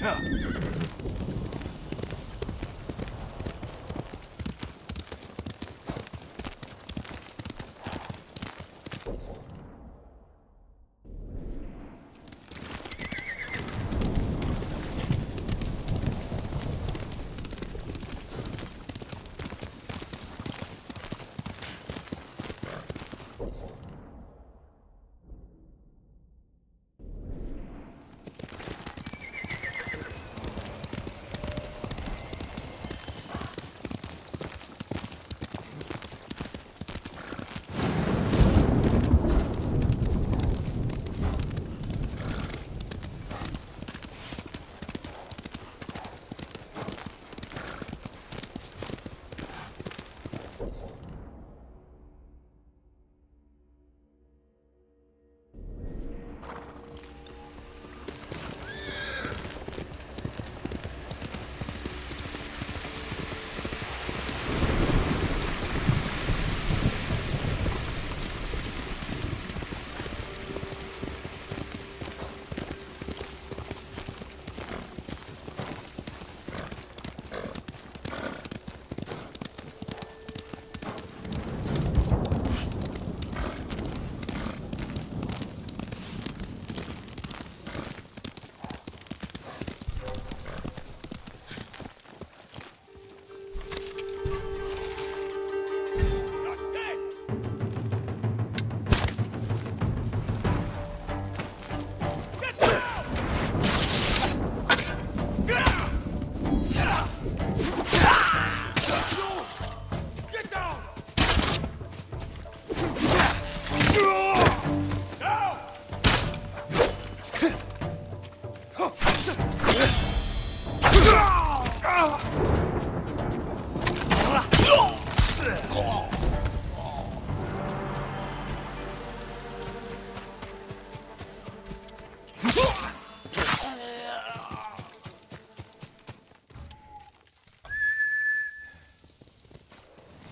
明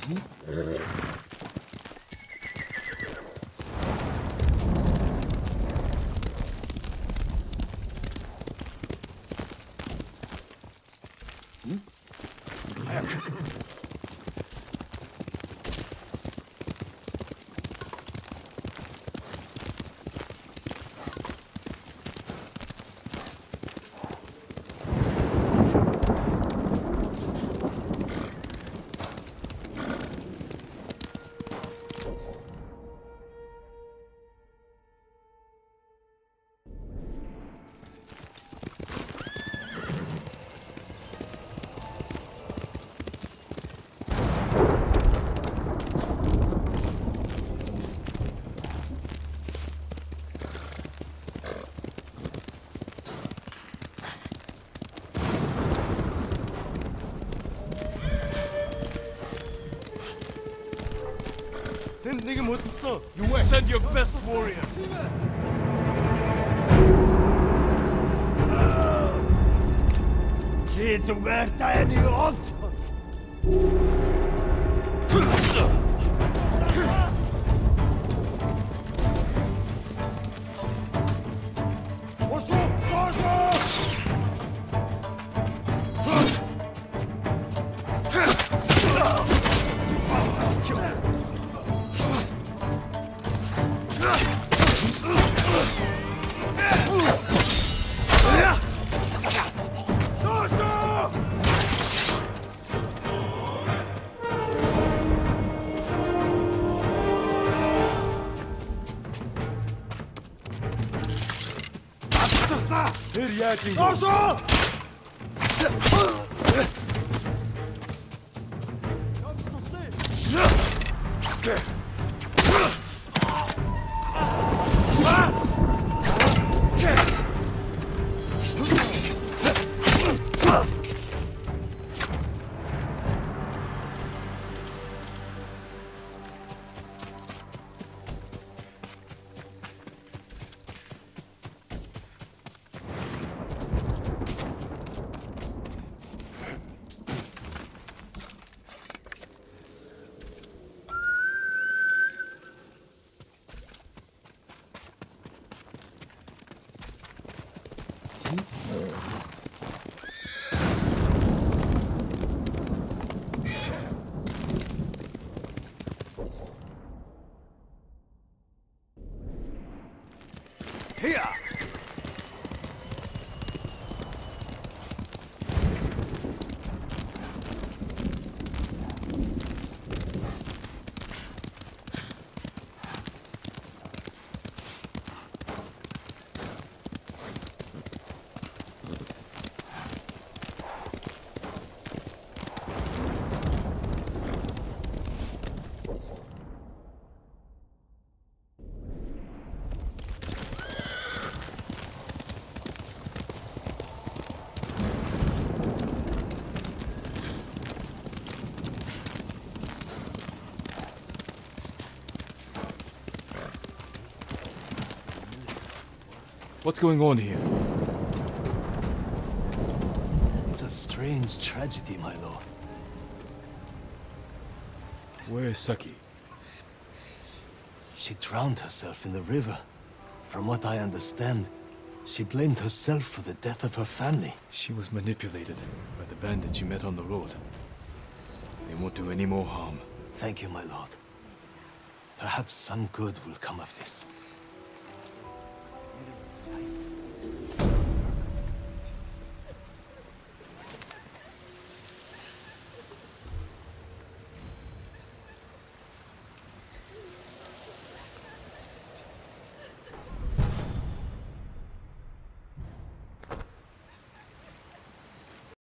응? 응? 내게 못 있어. Send your best warrior. She's worth any odds. Her yer Çingo. Here! What's going on here? It's a strange tragedy, my lord. Where's Saki? She drowned herself in the river. From what I understand, she blamed herself for the death of her family. She was manipulated by the bandits you met on the road. They won't do any more harm. Thank you, my lord. Perhaps some good will come of this.